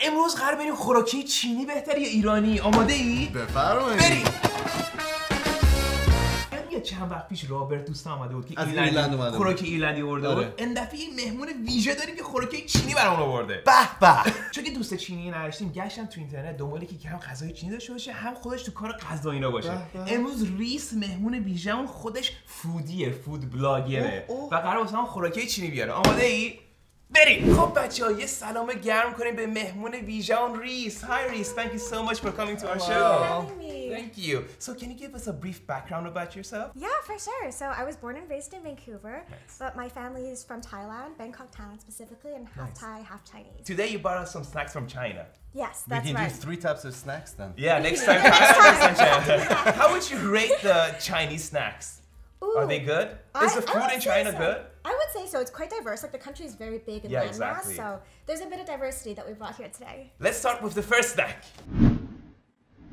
امروز قرار بریم خوراکی چینی بهتر یا ایرانی آماده ای؟ بفرمایید بریم یه چند وقت پیش رابرت دوست آمده بود که از ایرلندی ایرلند اومده بود. خوراکی ایرلندی آورده بود آره. این دفعه یه مهمون ویژه داریم که خوراکی چینی برامون آورده به به چون که دوست چینی نداشتیم گشتم تو اینترنت دنبال که هم غذای چینی داشته باشه هم خودش تو کار غذا اینا باشه. امروز ریس مهمون ویژه‌مون خودش فودیه فود بلاگره. و قرار واسه خوراکی چینی بیاره آماده ای بریم خب بچه ها یه سلام گرم کنیم به مهمون ویژه‌مون ریس Hi Reese, thank you so much for coming to our show having me. Thank you. So can you give us a brief background about yourself? Yeah, for sure. So I was born and raised in Vancouver, but my family is from Thailand, Bangkok, Thailand specifically, and half Thai, half Chinese. Today you brought us some snacks from China. Yes, We that's can right. do three types of snacks then. Yeah, next time. next time. How would you rate the Chinese snacks? Are they Ooh. good? I- Is the I food would in say China so. good? I would say so. It's quite diverse. Like the country is very big in Yeah, landmass, exactly. so there's a bit of diversity that we brought here today. Let's start with the first snack.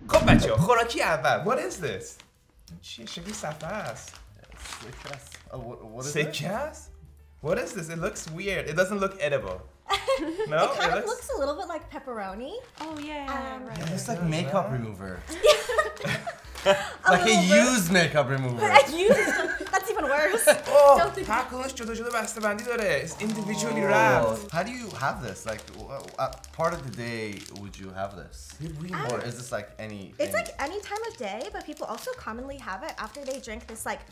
خب بچه خوراکی اول What is this? چیه شکلی صفحه است Oh, what, what is سکه it? است? What is this? It looks weird. It doesn't look edible. No? it kind of looks a little bit like pepperoni. Oh yeah, Um, right. It's like makeup remover. A like a little bit. used makeup remover. I used. That's even worse. Oh, Don't think- هر کدومش جدا جدا بسته بندی داره. It's individually wrapped. How do you have this? Like, w- uh, part of the day would you have this? Or is this like any? It's any- like any time of day, but people also commonly have it after they drink this like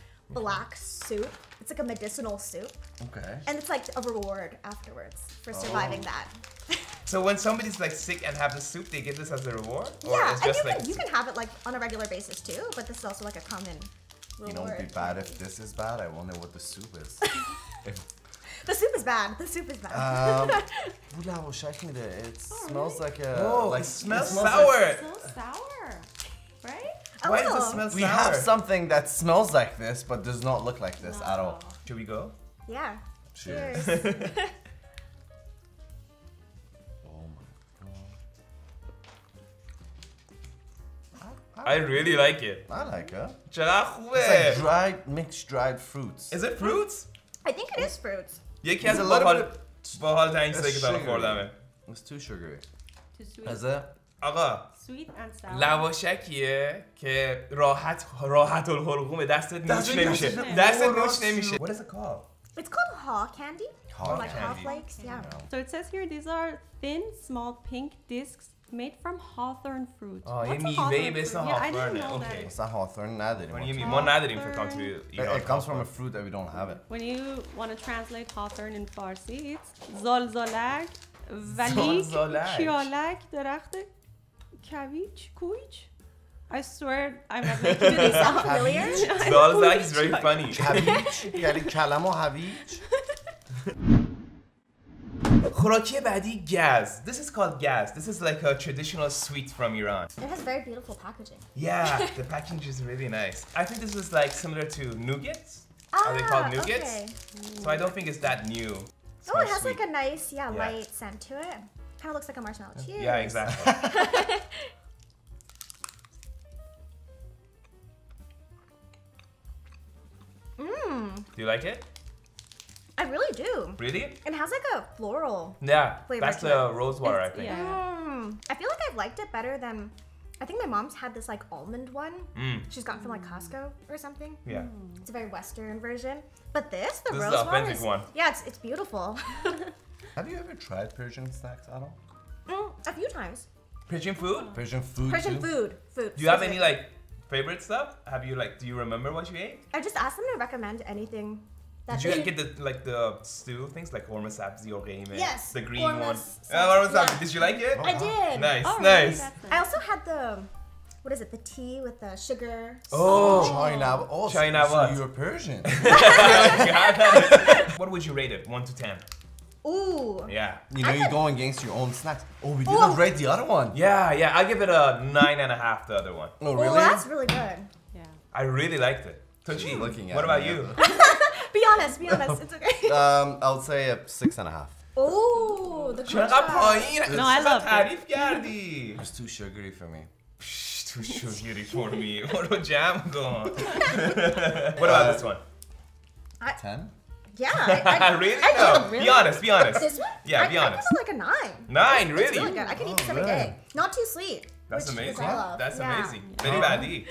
black soup. It's like a medicinal soup, okay. and it's like a reward afterwards for surviving Oh. that. So when somebody's like sick and have the soup, they get this as a reward? Or yeah, it's and just you like can you can have it like on a regular basis too, but this is also like a common you reward. know, it'd be bad if this is bad. I wonder what the soup is. The soup is bad. The soup is bad. um, bu? It smells like a. Oh, like it smells like- sour. So sour, right? A Why does it little. smell we sour? have something that smells like this, but does not look like this at all. Should we go? Yeah. Cheers. Cheers. I really like it. I like it. چقدر It's خوبه. like dried, mixed dried fruits. Is it fruits? I think it is fruits. یکی از It's a little باحال bit- باحال ترین چیزایی که It's تا sugary. خوردمه. It's too sugary. Too sweet. Is it? آقا Sweet and sour. لواشکیه که راحت راحت الحلقومه دستت نوچ دستت نمیشه نوچ دستت نمیشه. نوچ نمیشه What is it called? It's called haw candy. Haw or like haw candy. flakes. Yeah. So it says here these are thin, small pink discs made from hawthorn fruit. آه یه What's a میوه hawthorn به اسم fruit? Yeah, I didn't هافرنه know اوکی that. What's that hawthorn نداریم. یه می- ما نداریم فکر کنم توی It, ایران it comes from a fruit that we don't have it. When you want to translate hawthorn in Farsi, it's zalzalak, valik, زالزالک. kialak, درخت کویچ کویچ I swear I'm not making Do they this sound up. familiar? Zalzak is very funny هویج یعنی کلم و هویج خوراکی بعدی گز This is called gaz This is like a traditional sweet from Iran It has very beautiful packaging. Yeah, the packaging is really nice. I think this is like similar to nougats. Are they called Ah, nougats? okay. So I don't think it's that new. Oh, it smells has like sweet. a nice, yeah, Yeah. light scent to it. Kind of looks like a marshmallow. Cheers. Yeah, exactly. Mmm, Do you like it? I really do. Really? It has like a floral. Yeah, Flavor that's to the it. rose water, I think. yeah. Mmm. I feel like I've liked it better than. I think my mom's had this like almond one. Mm. She's gotten from like Costco or something. Yeah. It's a very Western version. But this, the This is rose the one, authentic is, one. Yeah, it's, it's beautiful. Have you ever tried Persian snacks at all? mm, a few times. Persian food? Persian food Persian too? food. Food. Do you have any like favorite stuff? Have you like? Do you remember what you ate? I just asked them to recommend anything. That Did you they- get the like the stew things like ghormeh sabzi or qeime? Yes, The green ghormeh one. sabzi, Yeah, oh, ghormeh sabzi. yeah. Did you like it? I did. Oh, nice, Oh, nice. That's I also had the, what is it? The tea with the sugar. Oh. China. Oh, so- China so what? you're Persian. what would you rate it? One to ten. Ooh. Yeah. You know, I you're going against your own snacks. Oh, we Oh. didn't rate the other one. Yeah, yeah. I give it a nine and a half. The other one. Oh, Well, really? that's really good. Yeah. I really liked it. Tochi, looking at what about you? Be honest. Be honest. It's okay. Um, I would say a six and a half. Ooh, the چقدر contrast. پایین No, I چقدر loved it. تعریف کردی It's too sugary for me. تو شوگیری فرمی برو جمع کن What about this one? Ten? Yeah. I, I, really? I no. do. Be Really? honest. Be honest. This one? Yeah, I, be I honest. give it like a nine. Nine, It's really? really good. I can eat this Oh, every really? day. Not too sweet. That's which amazing. Is I love. That's yeah. amazing. Very بعدی.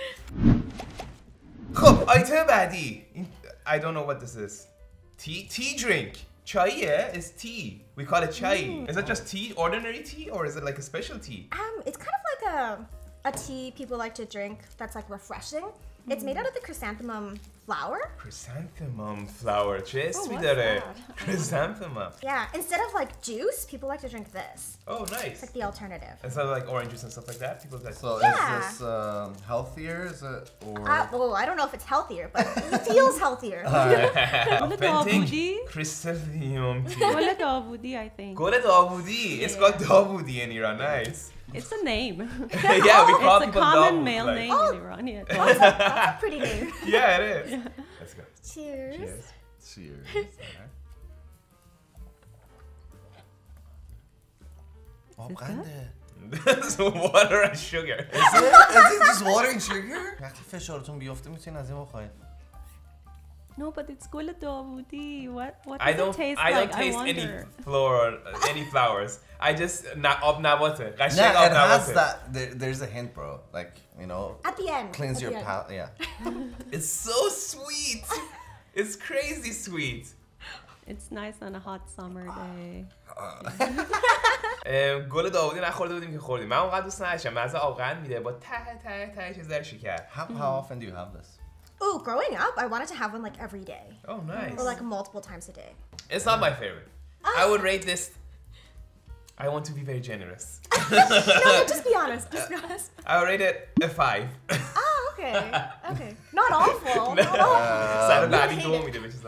خب آیتم بعدی. این- I don't know what this is. Tea? Tea drink. Chai yeah, is tea. We call it chai. Mm. Is that just tea, ordinary tea, or is it like a special tea? Um, it's kind of like a a tea people like to drink that's like refreshing. Mm. It's made hmm. out of the chrysanthemum flower? Chrysanthemum flower, Chesvidere. Oh, Chrysanthemum. Yeah, instead of like juice, people like to drink this. Oh, nice. It's like the alternative. Instead of like orange juice and stuff like that, people like. So yeah. is this um, healthier? Is it or? Uh, well, I don't know if it's healthier, but it feels healthier. Chrysanthemum tea. Gole Davudi, I think. Gole Davudi. It's called Davudi in Iran. Nice. It's a name. yeah, we call it's people It's a common male like. name oh, in Iran. Yeah, that's, a, that's a pretty name. yeah, it is. Cheers. Cheers. Cheers. آب قنده. This water and sugar. Is it? Is it just water and sugar? وقتی فشارتون بیفته می‌تونین از این بخورید. no but it's گل داوودی what what I does it don't. taste I don't like taste I any wonder floral, any flowers. I just na ob nabote. No, قشنگ آب it has nabote. that. There, there's a hint, bro. Like you know, At the end. cleanse at your the end. palate. Yeah. It's so sweet. It's crazy sweet. it's nice on a hot summer day اه، گل داوودی نخورده بودیم که خوردیم من اونقدر دوست نداشتم مزه آب قند میده با ته ته ته چیز در شکر How how often do you have this? Ooh, growing up, I wanted to have one like every day. Oh, nice. Or like multiple times a day. It's not my favorite. Uh, I would rate this. I want to be very generous. no, no, just be honest. Just be honest. I would rate it a five. oh, okay. Okay. Not awful. Not awful. Uh, Sarah, I want me to, which is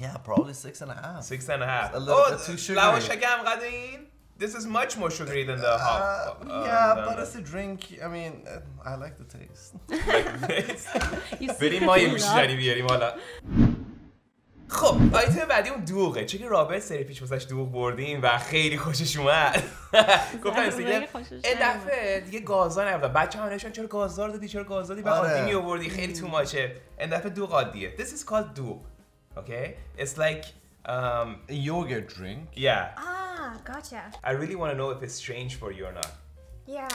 Yeah, probably six and a half. Six and a half. A little oh, bit too sugary. هم this is much more sugary than the hop Uh, uh, yeah, but the- as a drink, I mean, uh, I like the taste. you بریم ما یه نوشیدنی بیاریم حالا خب آیتم بعدی اون دوغه چون که رابط سری پیش واسش دوغ بردیم و خیلی خوشش اومد. استیگه خوشش این. دفعه دیگه گازار نبودن بچه ها نشون چرا گازدار دادی چرا گازدار دادی؟ بعد آره. عادی می آوردی. خیلی تو ماچه این دفعه دوغ عادیه. This is called دوغ okay? It's like um A yogurt drink. yeah. Ah, gotcha. I really want to know if it's strange for you or not Yeah.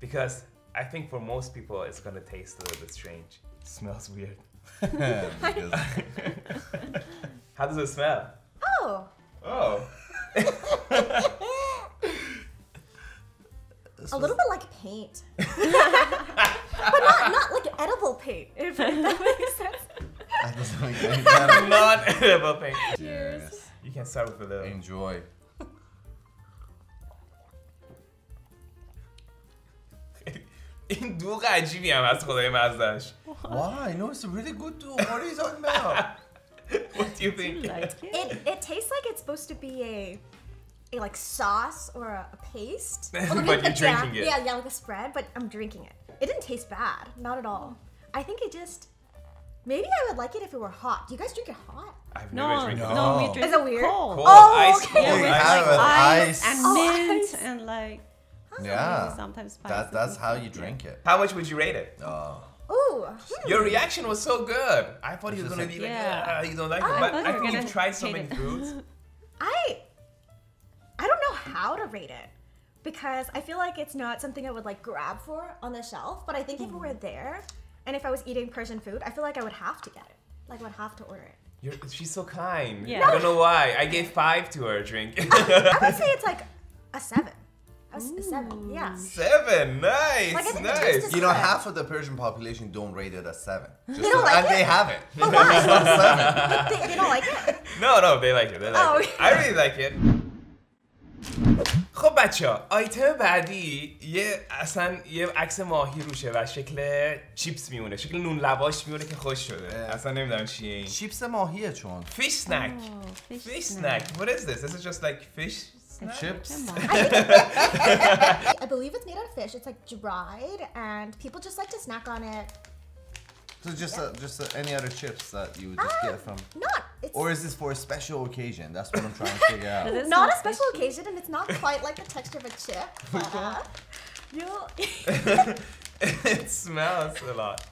because I think for most people it's gonna taste a little bit strange it smells weird how does it smell Oh, oh a little bit like paint, but not not like edible paint. If that makes sense. That doesn't make any sense. not edible thing. Cheers. You can start with a little. Enjoy. این دوغ عجیبی هم از خدای مزدش Why? No, it's a really good too. What are you talking about? What do you Do you think? like it? It it tastes like it's supposed to be a a like sauce or a, a paste. But Or like a you're jam- drinking it. Yeah, yeah, like a spread. But I'm drinking it. It didn't taste bad, not at all. I think it just maybe I would like it if it were hot. Do you guys drink it hot? I've No, never drank No. no, we Oh. drink Is it weird? cold. Cold, Oh, ice okay. Yeah, cold. with Yeah, like with ice, ice. and Oh, mint ice. and like yeah. sometimes spicy. That, that's how you drink it. How much would you rate it? Oh. Ooh. hmm. Your reaction was so good. I thought he was It's gonna be like, Yeah. "Ah, you don't like I it. But thought I think you've tried so many it. foods. I I don't know how to rate it because I feel like it's not something I would like grab for on the shelf. But I think if it were there, and if I was eating Persian food, I feel like I would have to get it. Like I would have to order it. You're, she's so kind. Yeah. I don't know why. I gave five to her drink. I would say it's like a seven. A s- a seven. Yeah. Seven. Nice. Like, nice. You know, half of the Persian population don't rate it as seven. Just They don't so- like and it? they have it. But why? Seven. they, they don't like it. No, no, they like it. They like Oh, it. I really like it. خب بچه ها آیتم بعدی یه اصلا یه عکس ماهی روشه و شکل چیپس میمونه شکل نون لواش میمونه که خوش شده. اصلا نمی‌دونم چیه این چیپس ماهیه چون. fish snack Oh, fish, fish snack. snack what is this this is just like fish snack Chips. Come. I believe it's made out of fish. It's like dried, and people just like to snack on it. So just uh, just uh, any other chips that you would just Ah, get from. Not. It's Or is this for a special occasion? That's what I'm trying to figure out. Does it not a special fishy? occasion, and it's not quite like the texture of a chip. But, uh, you'll. It smells a lot.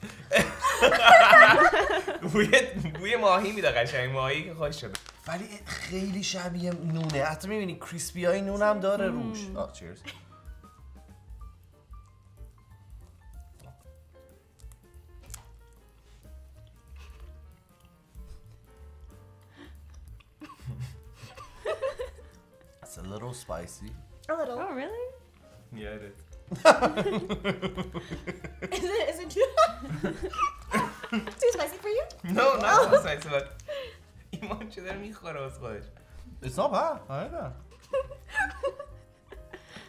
بوی بوی ماهی میده قشنگ ماهی که خوش شده ولی خیلی شبیه نونه حتی می‌بینی کریسپی های نون هم داره روش آه چیرز It's a little spicy. A little. Oh, really? Yeah, it is. Is it? Is it too? too spicy for you? No, not so spicy, but ایمان چه داره می‌خوره از خودش It's not bad. I like that.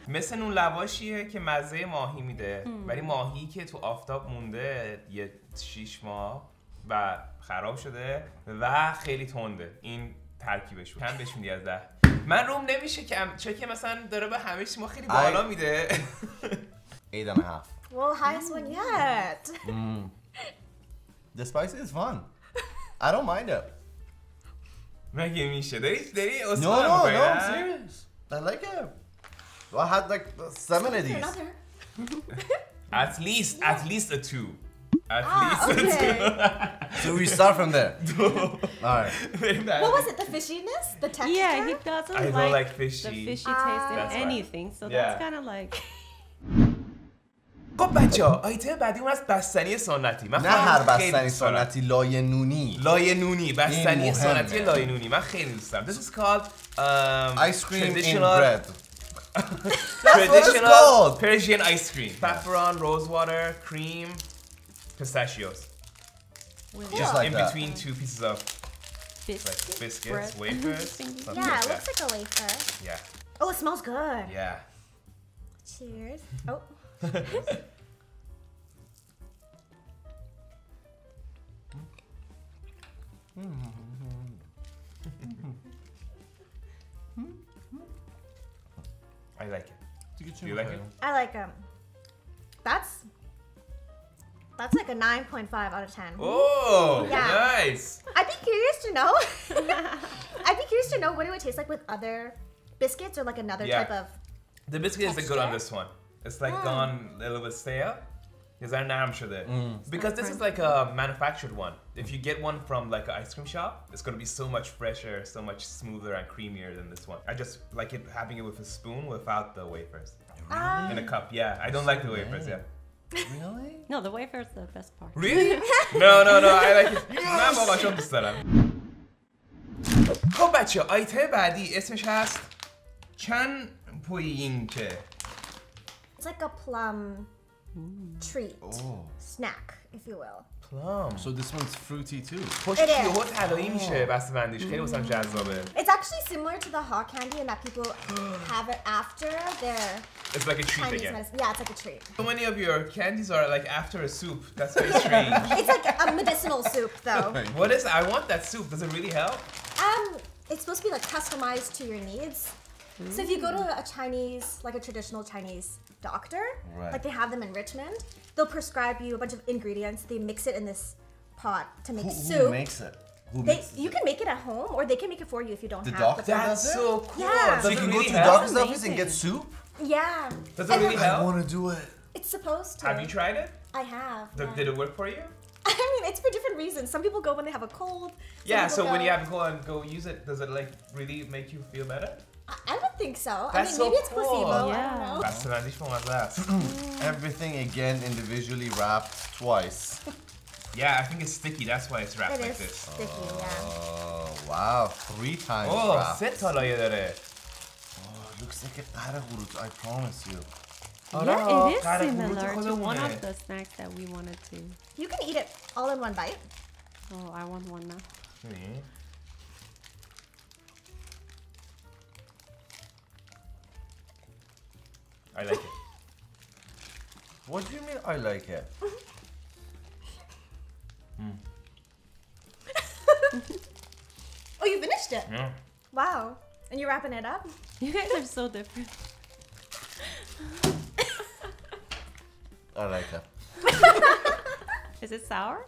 مثل اون لواشیه که مزه ماهی میده ولی ماهی که تو آفتاب مونده یه شیش ماه و خراب شده و خیلی تنده این ترکیبش بود کم بهش میدی از ده من روم نمیشه که ام- چون که مثلا داره به همه چی ما خیلی بالا I- میده Eight and a half. Well, highest one yet. The spicy is fun. I don't mind it. me shit they, they was No, no, no. I'm ah. serious. I like it. I had like seven of these. at least, at least a two. At ah, least okay. a two. so we start from there. All right. What was it? The fishiness? The texture? Yeah, he doesn't I like, don't like fishy. the fishy taste in ah. anything. So yeah. that's kind of like... خب بچه ها آیتم بعدی اون از بستنی سنتی من نه خودم هر خیلی بستنی دوست دارم. سنتی لای نونی لای نونی بستنی مهمه. سنتی لای نونی من خیلی دوست دارم This is called um, ice cream in traditional- bread. traditional called. Persian ice cream saffron rose water cream pistachios with Just just like in that. between two pieces of like biscuits, biscuits bread, wafers thingy. something Yeah, like it looks that. like a wafer. yeah Oh, it smells good. yeah Cheers. Oh. I like it Do you like it? I like them. That's that's like a 9.5 out of 10. oh Yeah. nice I'd be curious to know. I'd be curious to know what it would taste like with other biscuits or like another Yeah. type of. The biscuit is good on this one. It's like Mm. gone a little bit stale. Because I نرم شده. Mm. Because this is like a manufactured one. If you get one from like an ice cream shop, it's gonna be so much fresher, so much smoother and creamier than this one. I just like it having it with a spoon without the wafers. Um, In a cup, yeah. I don't like the wafers, yeah. Really? No, the wafer is the best part. Really? no, no, no, I like it. من واقعا شام دوست دارم. خب بچه آیتم بعدی اسمش هست چند پوینکه it's like a plum treat, oh. snack, if you will. Plum. So this one's fruity too. It is. Oh. It's actually similar to the haw candy and that people have it after their It's like a treat Chinese again. Medicine. Yeah, it's like a treat. So many of your candies are like after a soup. That's very strange. it's like a medicinal soup though. what is I want that soup. Does it really help? Um it's supposed to be like customized to your needs. So if you go to a Chinese, like a traditional Chinese doctor, Right. like they have them in Richmond, they'll prescribe you a bunch of ingredients. They mix it in this pot to make Who, who soup. makes it? Who they, makes you can make it at home, or they can make it for you if you don't The have doctor? the pot. That's so cool. Yeah. Does So you can really go to the help? doctor's office and get soup? Yeah. Does it really then- help? want to do it. It's supposed to. Have you tried it? I have. Did, yeah. did it work for you? I mean, it's for different reasons. Some people go when they have a cold. Yeah. people So when you have a cold and go use it, does it like really make you feel better? I don't think so. That's I mean, so maybe it's cool. placebo. Yeah. I don't know. That's traditional last. Mm. Everything again individually wrapped twice. yeah, I think it's sticky. That's why it's wrapped it like this. Sticky, oh, yeah. wow, three times. Oh, wrapped. set talayetere. Oh, looks like a karagurut. I promise you. Yeah, it is similar to one of the snacks that we wanted to. You can eat it all in one bite. Oh, I want one now. I like it. What do you mean I like it? Hmm. Oh, you finished it? Yeah. Wow. And you're wrapping it up? You guys are so different. I like it. Is it sour?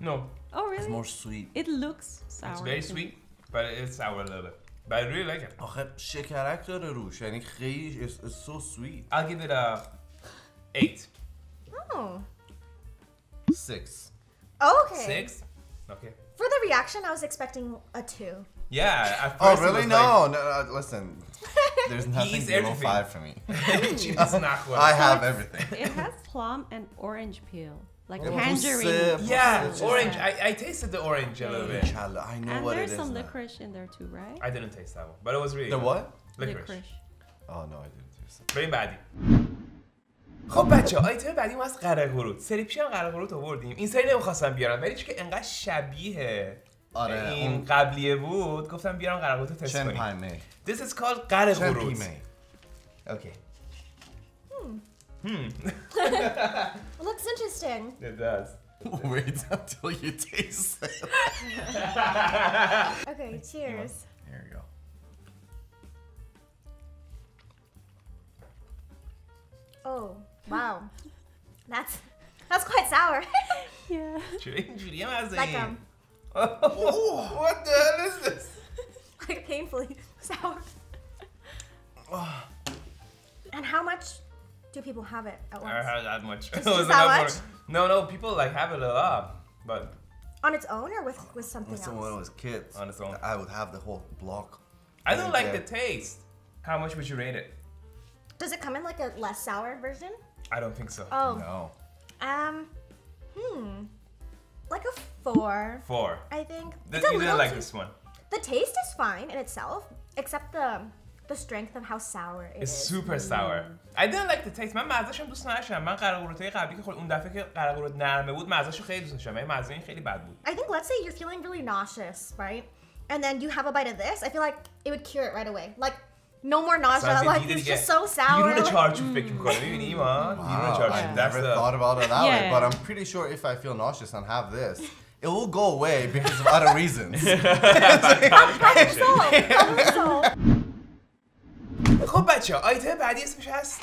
No, Oh, really? It's more sweet. It looks sour. it's very sweet, but it's sour a little bit. But I really like it. آخه شکرک داره روش یعنی خیلی it's, it's so sweet. I'll give it a eight. Oh. Six. Okay. Six? Okay. For the reaction, I was expecting a two. Yeah. At Oh first it really? was No, no, no. Listen, there's nothing eats below everything. five for me. Like, چی دوست نخوره. I have everything. It has plum and orange peel, Like Yeah, tangerine. Yeah, orange. I, I tasted the orange a little bit. I know And what it there's is. some now. licorice in there too, right? I didn't taste that one, but it was really The good. what? Licorice. Oh no, I didn't taste it. بریم بعدی خب بچه آیتم بعدی ما از قرقرود سری پیش هم قرقرود آوردیم این سری نمی‌خواستم بیارم ولی چون که انقدر شبیه آره، این اون- قبلیه بود گفتم بیارم قرقرود رو تست کنیم. This is called چن قرقرود پیمه. Hmm. it looks interesting. It does. Wait until you taste it. okay, cheers. There you go. Oh, wow. That's that's quite sour. yeah. Like um. Oh, what the hell is this? like painfully sour. Oh. and how much do people have it at I once? had that much. Just- just that much? for- No, no, people like have it a lot, but On its own or with with something Listen, when I else? was kids, On its own. I would have the whole block. I don't like Yeah. the taste. How much would you rate it? Does it come in like a less sour version? I don't think so. Oh, No. um, hmm, like a four, Four. I think. Th- It's a you little didn't like too- this one. The taste is fine in itself, except the the strength of how sour it It's is. super sour. I didn't like the taste. من مزه‌ش هم دوست نداشتم. من قرقرودهای قبلی که خود اون دفعه که قرقرود نرمه بود مزه‌شو خیلی دوست داشتم. ولی مزه این خیلی بد بود. I think let's say you're feeling really nauseous, right? And then you have a bite of this. I feel like it would cure it right away. Like no more nausea. مثلا Like دیده it's دیگه just so sour. بیرون like- چارچوب فکر می‌کنه. می‌بینی ایمان؟ بیرون Wow, چارچوب. I That's never the- thought about it that way, Yeah. but I'm pretty sure if I feel nauseous and have this, it will go away because of other reasons. خب بچه آیتم بعدی اسمش هست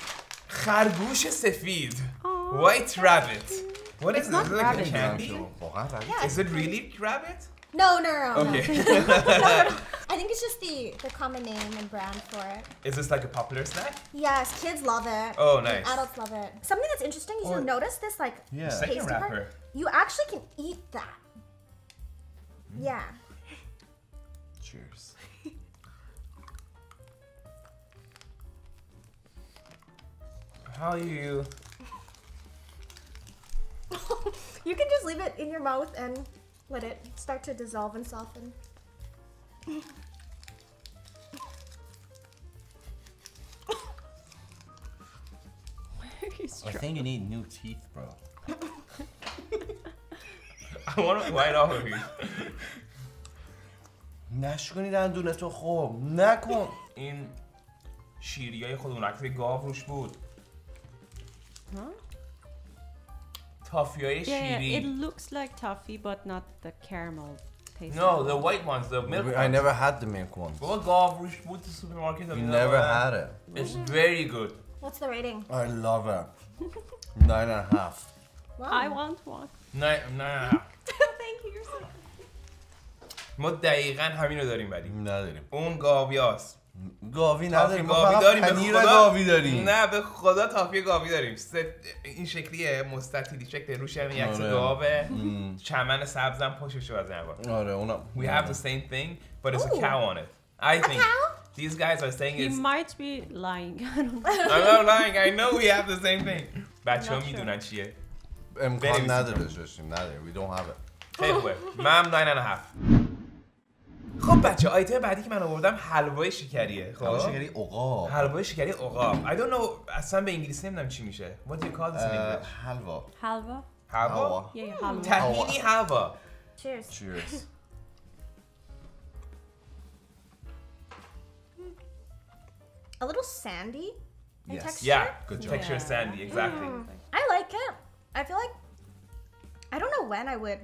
خرگوش سفید. White rabbit. What is It's it? not Is it like a rabbit. candy? واقعاً rabbit. Yeah. Is it really rabbit? No, no, no, no. Okay. I think it's just the the common name and brand for it. Is this like a popular snack? Yes, kids love it. Oh, and nice. Adults love it. Something that's interesting is Or- you notice this like Yeah. Second tasty part. wrapper. You actually can eat that. Yeah. Cheers. How are you? you can just leave it in your mouth and let it start to dissolve and soften. Very I strong. think you need new teeth, bro. I want to white off of you. نشکنی دندون تو خب نکن این شیری های خودمون عکس گاو روش بود Huh? تافی های Yeah, yeah, it شیری looks like toffee, but not the caramel taste. No, the white ones, the milk I ones. never had the milk ones بابا گاو روش بود تو سوپرمارکت We never had it It's very good What's the rating? I love it Nine and a half Wow. I want one. نه نه نه Thank you. You're so ما دقیقا همین رو داریم ولی نداریم اون گاویاست گاوی تافی نداریم گاوی داریم پنیر خدا گاوی داریم نه به خدا تافی گاوی داریم سه- این شکلیه مستطیلی شکل روش هم یک آره. گاوه. چمن سبزم پشتش رو از این ور. آره اونا We have the same thing but it's a Ooh. cow on it I think cow? these guys are saying He it's might be lying. I'm not lying I know we have the same thing بچه ها. می‌دونن چیه امکان. نداره داشتیم نداریم we don't have it خیلی خوبه من هم 9 and a half خب بچه آیتم بعدی که من آوردم حلوای شکریه خب شکری عقاب حلوای شکری عقاب I don't know اصلا به انگلیسی نمی‌دونم چی میشه What do you call this in English حلوا? حلوا halva. تهینی حلوا Cheers. Cheers A little sandy in Yes. texture. Yeah, Good job. texture Yeah. sandy, exactly. I like it. I feel like I don't know when I would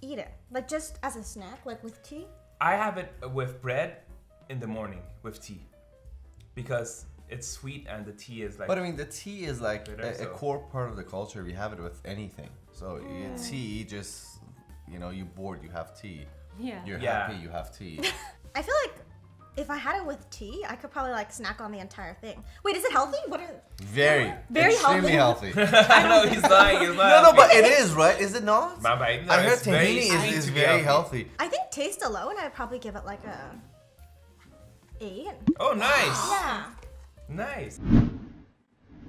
eat it. Like just as a snack, like with tea. I have it with bread in the morning with tea because it's sweet and the tea is like. But I mean, the tea is like Bitter, a, a core part of the culture. We have it with anything. So eh, you tea just, you know, you bored, you have tea. Yeah. You're Yeah. happy, you have tea. I feel like if I had it with tea, I could probably like snack on the entire thing. Wait, is it healthy? What are Very, Very extremely healthy. I know he's lying. He's lying. no, no, but it is right. Is it not? Man, but no, I heard it's very tahini sweet is, is to be very healthy. I think taste alone, I'd probably give it like a eight. Oh, nice. Yeah. Nice.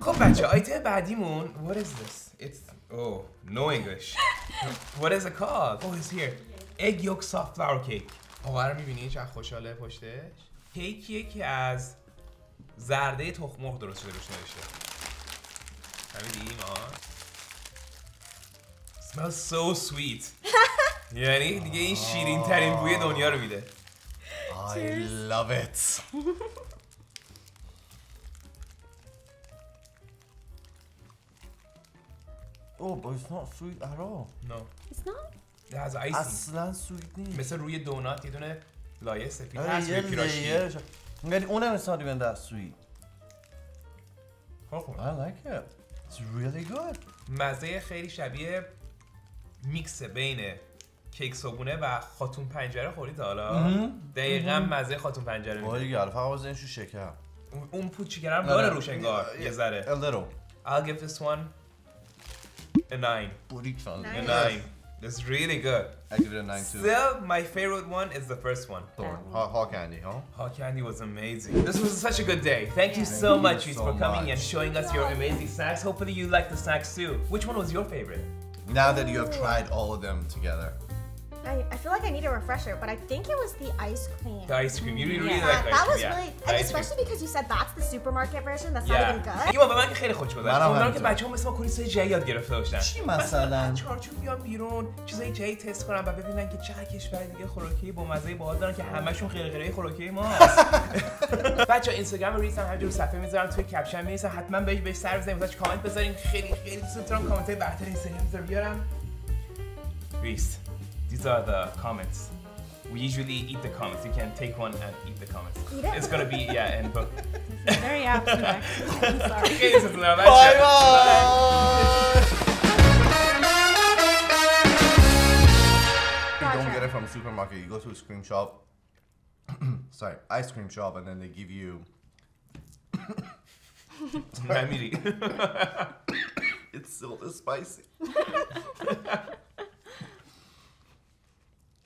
خب بچه آیتم بعدیمون What is this? It's Oh, no English. What is it called? Oh, it's here. Egg yolk soft flour cake. آقا رو می‌بینی چقدر خوشحاله پشتش؟ کیکیه که از زرده تخم مرغ درست شده روش نوشته. فهمیدی ما؟ Smells so sweet. یعنی دیگه این شیرین ترین بوی دنیا رو میده. I love it. oh, but it's not sweet at all. No. It's not. Has icing. اصلا sweet نیست. مثل روی دونات یه دونه لایه سفید آره، هست یه روی پیراشکی لیرش. یعنی اونم it's not even that sweet. خب. I like it. It's really good. مزه خیلی شبیه میکس بین کیک صبونه و خاتون پنجره خورید حالا دقیقا مزه خاتون پنجره آره میده دیگه حالا فقط واسه اینشو شکر. اون- چیکن هم داره آره. روش انگار یه ذره A little. I'll give this one a nine بوریک فان. a nine it's really good I give it a nine too. still my favorite one is the first one Thorn. Hot, haw candy, huh? Haw candy was amazing. This was such a good day. Thank you so you much, Reese, so for coming and showing us your amazing snacks. Hopefully you like the snacks too. Which one was your favorite? Now that you have tried all of them together. I, I feel like I need a refresher, but I think it was the ice cream. The ice cream. You really, really Yeah. like that, ice that was yeah. really, and especially because you said that's the supermarket version. That's Yeah. not even good. ایمان به من که خیلی خوش گذشت. منم امیدوارم که. بچه‌ها مثل ما کلی جدید یاد گرفته باشن. چی مثلا؟ چارچوب بیان بیرون، چیزای جدید تست کنن و ببینن که چقدر کشور دیگه خوراکی با مزه باحال دارن که همشون غیر غیره خوراکی ماست. بچه اینستاگرام ریس هم همینجور صفحه می‌ذارم توی کپشن می‌نویسم حتما بهش بهش سر بزنید واسش کامنت بذارین خیلی خیلی دوست دارم کامنت های بهتر این سری هم بیارم. Reese, These are the comments. We usually eat the comments. You can take one and eat the comments. Eat it? It's gonna be yeah, and book. Very abstract. I'm sorry. Okay, so now bye bye. you don't get it from supermarket. You go to a cream shop. sorry, ice cream shop, and then they give you. it's still this spicy.